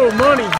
Oh, money.